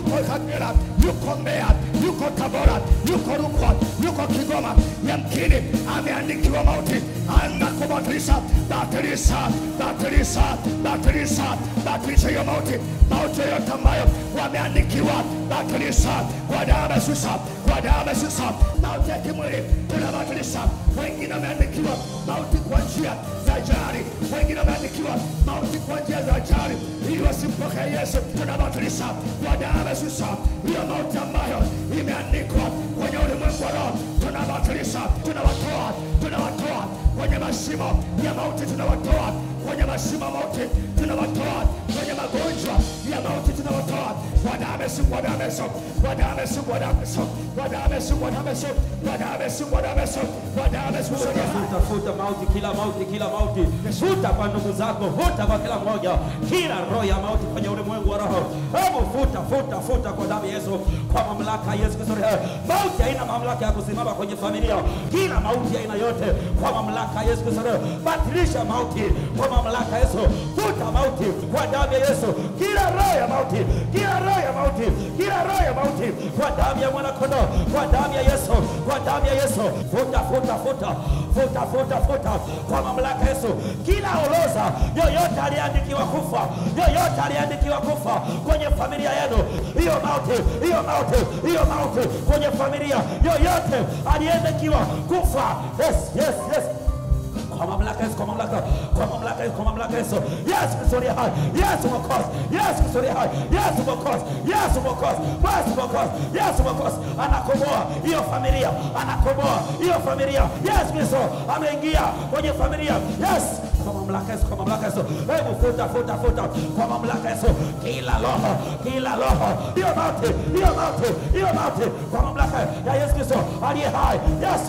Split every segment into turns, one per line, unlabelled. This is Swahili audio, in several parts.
Yuko Kagera, yuko Mbeya, yuko Tabora, yuko Rukwa, yuko Kigoma, yamkini ameandikiwa mauti, anza kubatilisha, batilisha, batilisha, batilisha, batilisha hiyo mauti, mauti yoyote ambayo wameandikiwa, batilisha kwa damu ya Yesu, kwa damu ya Yesu, mauti ya kimwili tunabatilisha. Wengine wameandikiwa mauti kwa njia za ajali, wengine wameandikiwa mauti kwa njia za ajali ili wasimpokee Yesu. Tunabatilisha. Kwa damu ya Yesu hiyo mauti ambayo imeandikwa kwenye ulimwengu wa roho, tunabatilisha, tunawatoa, tunawatoa kwenye mashimo ya mauti, tunawatoa kwenye mashimo ya mauti, tunawatoa kwenye magonjwa ya mauti, tunawatoa kwa damu ya Yesu, kwa damu ya Yesu, kwa damu ya Yesu, kwa damu ya Yesu, kwa damu ya Yesu, kwa damu ya Yesu, kwa damu ya Yesu, kwa damu ya Yesu, kwa damu ya Yesu.
Futa, futa, futa mauti, kila mauti, kila mauti. Futa kwa ndugu zako, futa kwa kila mmoja, kila roho ya mauti kwenye ulimwengu wa roho. Hebu futa, futa, futa kwa damu ya Yesu, kwa mamlaka ya Yesu Kristo. Mauti haina mamlaka ya kusimama kwenye familia. Kila mauti aina yote kwa mamlaka ya Yesu Kristo. Batilisha mauti kwa mamlaka ya Yesu. Futa mauti kwa damu ya Yesu. Kila roho ya mauti, kila roho ya mauti, kila roho ya mauti kwa damu ya mwana kondoo, kwa damu ya Yesu, kwa damu ya Yesu. Futa, futa, futa, futa, futa, futa kwa mamlaka Yesu. Kila orodha yoyote aliandikiwa kufa, yoyote aliandikiwa kufa kwenye familia yenu, hiyo mauti, hiyo mauti, hiyo mauti kwenye familia yoyote aliandikiwa kufa. Yes, yes, yes mamlaka Yesu, kwa mamlaka, kwa mamlaka kwa mamlaka Yesu. Yesu Kristo aliye hai, Yesu Mwokozi, Yesu Kristo aliye hai, Yesu Mwokozi, Yesu Mwokozi, Yesu Mwokozi, Yesu Mwokozi anakomboa hiyo familia, anakomboa hiyo familia. Yesu Kristo ameingia kwenye familia. Yes, kwa mamlaka Yesu, kwa mamlaka Yesu. Hebu futa, futa, futa kwa mamlaka Yesu, kila roho, kila roho, hiyo mauti, hiyo mauti, hiyo mauti, kwa mamlaka ya Yesu Kristo aliye hai. Yes,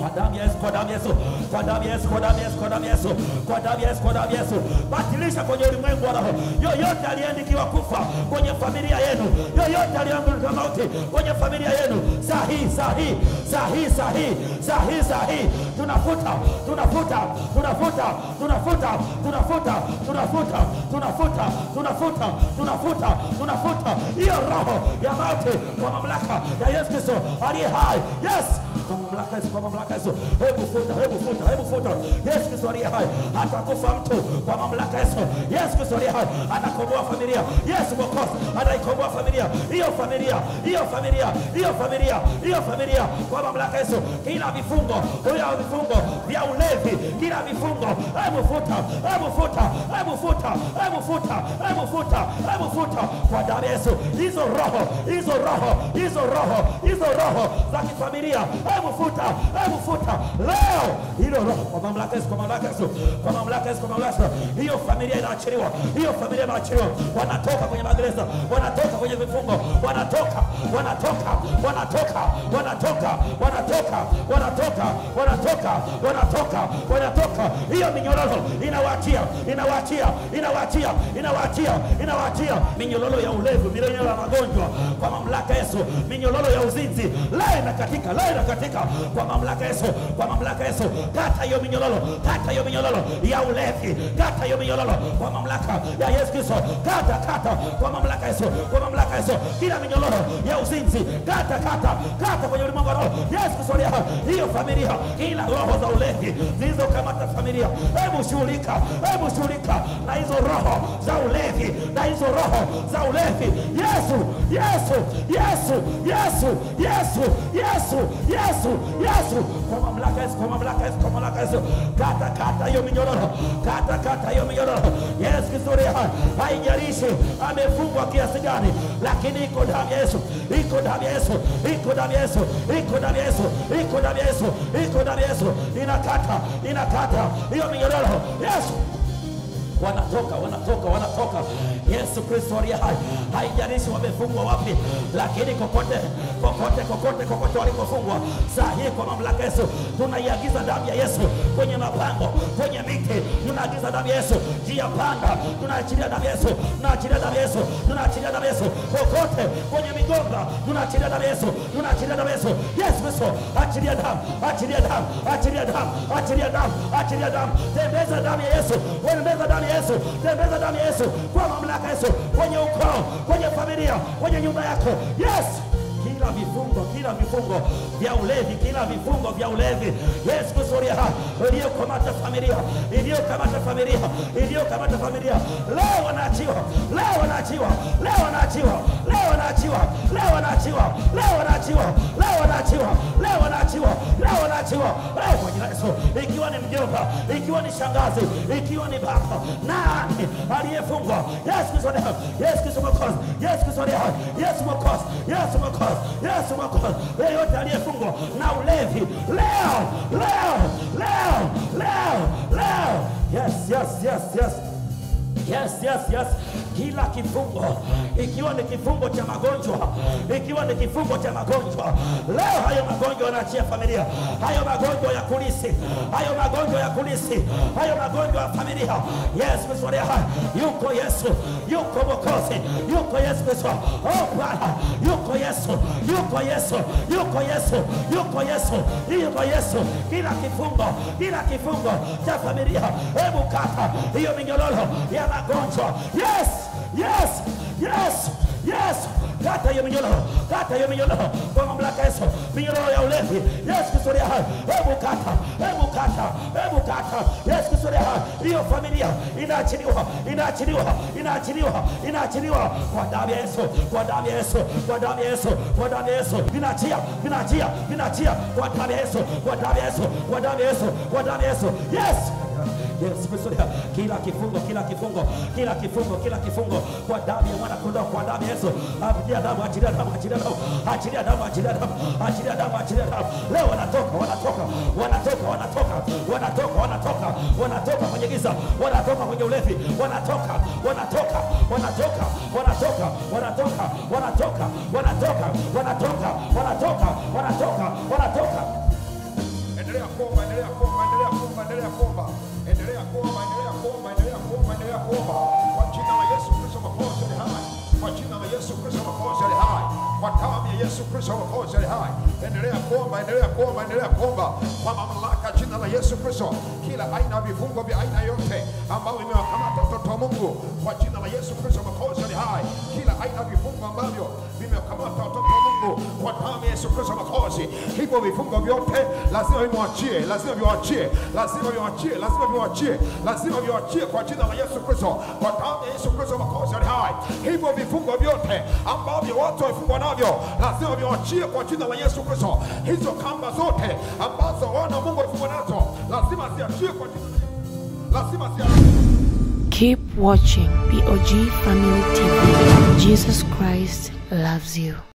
kwa damu Yesu, kwa damu Yesu, kwa damu Yesu, kwa damu Yesu, kwa damu Yesu, kwa damu Yesu, kwa damu Yesu. Batilisha kwenye ulimwengu wa roho. Yoyote aliyeandikiwa kufa kwenye familia yenu, yoyote aliyeandikiwa mauti kwenye familia yenu, sahihi, sahi sahihi, sahihi, sahi sahi, tunafuta, tunafuta, tunafuta, tunafuta, tunafuta, tunafuta, tunafuta, tunafuta, tunafuta, tunafuta. Hiyo roho ya mauti kwa mamlaka ya Yesu Kristo aliye hai. Yes, kwa mamlaka Yesu, kwa mamlaka Yesu, hebu futa, hebu futa, hebu futa. Yesu Kristo aliye hai atakufa mtu kwa mamlaka Yesu. Yesu Kristo aliye hai anakomboa familia. Yesu Mwokozi anaikomboa familia, hiyo familia, hiyo familia, hiyo familia, hiyo familia kwa mamlaka Yesu. Kila vifungo, kila vifungo vya ulevi, kila vifungo, hebu futa, hebu futa, hebu futa, hebu futa, hebu futa, hebu futa kwa damu ya Yesu. Hizo roho, hizo roho, hizo roho, hizo roho za kifamilia, hebu futa, hebu futa. Leo hilo roho kwa mamlaka Yesu, kwa mamlaka Yesu, kwa mamlaka Yesu, kwa mamlaka Yesu. Hiyo familia inaachiliwa, hiyo familia inaachiliwa, wanatoka kwenye magereza, wanatoka kwenye vifungo, wanatoka, wanatoka, wanatoka, wanatoka, wanatoka, wanatoka, wanatoka, wanatoka, wanatoka. Hiyo minyororo inawaachia, inawaachia, inawaachia, inawaachia, inawaachia. Minyororo ya ulevi, minyororo ya magonjwa kwa mamlaka Yesu, minyororo ya uzinzi. Leo inakatika, leo inakatika kuongezeka kwa mamlaka Yesu, kwa mamlaka Yesu, kata hiyo minyololo, kata hiyo minyololo ya ulevi, kata hiyo minyololo kwa mamlaka ya Yesu Kristo, kata kata kwa mamlaka Yesu, kwa mamlaka Yesu, kila ya uzinzi, kata kata kata kwenye ulimwengu wa roho. Yesu Kristo, hiyo familia, ila roho za ulevi zilizokamata familia, hebu shughulika, hebu shughulika na hizo roho za ulevi, na hizo roho za ulevi. Yesu, Yesu, Yesu, Yesu, Yesu, Yesu, Yesu, Yesu kwa mamlaka Yesu, kwa mamlaka Yesu, kwa mamlaka Yesu. Kata, kata hiyo minyororo, kata, kata hiyo minyororo. Yesu kizuri, hai, haijalishi amefungwa kiasi gani, lakini iko damu ya Yesu, iko damu ya Yesu, iko damu ya Yesu, iko damu ya Yesu, iko damu ya Yesu, iko damu ya Yesu, inakata, inakata hiyo minyororo. Yesu wanatoka wanatoka wanatoka. Yesu Kristo aliye hai, haijalishi wamefungwa wapi, lakini kokote kokote kokote kokote walikofungwa, saa hii kwa mamlaka Yesu tunaiagiza damu ya Yesu kwenye mapango, kwenye miti, tunaagiza damu ya Yesu njia panda, tunaachilia damu ya Yesu, tunaachilia damu ya Yesu, tunaachilia damu ya Yesu. Kokote kwenye migomba, tunaachilia damu ya Yesu, tunaachilia damu ya Yesu. Yesu Kristo, achilia damu, achilia damu, achilia damu, achilia damu, achilia damu, tembeza damu ya Yesu, tembeza damu Yesu, tembeza damu ya Yesu. Kwa mamlaka Yesu. Kwenye ukoo, kwenye familia, kwenye nyumba yako. Yes, kila vifungo, kila vifungo vya ulevi, kila vifungo vya ulevi, Yesu hai, iliyokamata familia, iliyokamata familia, iliyokamata familia, leo wanaachiwa, leo wanaachiwa, leo wanaachiwa, leo wanaachiwa, leo wanaachiwa, leo wanaachiwa, leo wanaachiwa, leo wanaachiwa, leo wanaachiwa, leo kwa jina Yesu, ikiwa ni mjomba, ikiwa ni shangazi, ikiwa ni baba, nani aliyefungwa? Yesu hai, Yesu Mwokozi, Yesu hai, Yesu Mwokozi, Yesu Mwokozi, Yesu Mwokozi, yeyote aliyefungwa na ulevi leo, leo, leo, leo, leo, yes, yes, yes, yes. Yes, yes, yes. Kila kifungo, ikiwa ni kifungo cha magonjwa, ikiwa ni kifungo cha magonjwa, leo hayo magonjwa yanaachia familia, hayo magonjwa ya kulisi, hayo magonjwa ya kulisi, hayo magonjwa ya familia. Yesu Kristo yuko Yesu, yuko Mwokozi, yuko Yesu Kristo. Oh Bwana, yuko Yesu, yuko Yesu, yuko Yesu, yuko Yesu, yuko Yesu. Kila kifungo, kila kifungo cha familia, hebu kata hiyo minyororo ya magonjwa. Yes, yes, yes, yes. Kata hiyo minyororo, kata hiyo minyororo kwa mamlaka Yesu, minyororo ya ulevi. Kristo aliye hai, hebu kata, hebu kata, hebu kata. Kristo aliye hai, hiyo familia inaachiliwa, inaachiliwa, inaachiliwa, inaachiliwa kwa damu ya Yesu, kwa damu ya Yesu, kwa damu ya Yesu, kwa damu ya Yesu. Vinaachia, vinaachia, vinaachia kwa damu ya Yesu, kwa damu ya Yesu, kwa damu ya Yesu, kwa damu ya Yesu. Yes. Kila kifungo, kila kifungo, kila kifungo, kila kifungo kwa damu ya mwana kondoo, kwa damu ya Yesu. Achilia damu, achilia damu, achilia damu, achilia damu, achilia damu, achilia damu, achilia damu. Leo wanatoka, wanatoka, wanatoka, wanatoka, wanatoka, wanatoka, wanatoka kwenye giza, wanatoka kwenye ulevi, wanatoka, wanatoka, wanatoka, wanatoka, wanatoka, wanatoka, wanatoka, wanatoka, wanatoka, wanatoka, wanatoka.
Endelea kuomba, endelea kuomba, endelea kuomba, endelea kuomba, endelea kuomba, endelea kuomba, endelea kuomba, endelea kuomba. Kwa jina la Yesu Kristo Mwokozi aliye hai, kwa jina la Yesu Kristo Mwokozi aliye hai, kwa damu ya Yesu Kristo Mwokozi aliye hai. Endelea kuomba, endelea kuomba, endelea kuomba. Kwa mamlaka jina la Yesu Kristo, kila aina ya vifungo vya aina yote ambavyo vimewakamata watoto wa Mungu kwa jina la Yesu Kristo Mwokozi aliye hai, kila aina ya vifungo ambavyo vimewakamata watoto wa
Keep watching POG Family TV. Jesus Christ loves you.